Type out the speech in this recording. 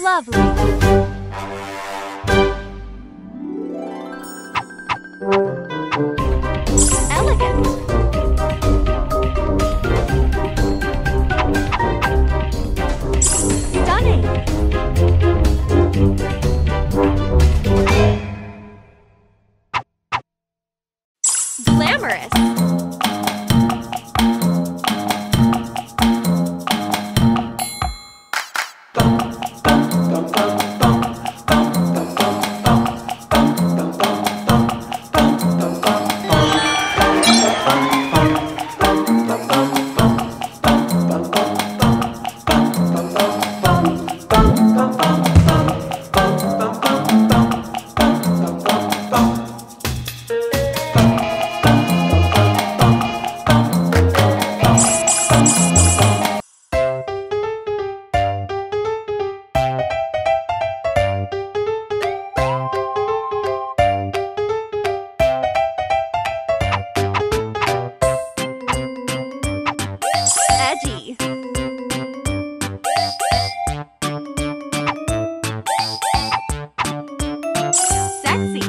Lovely. Sexy.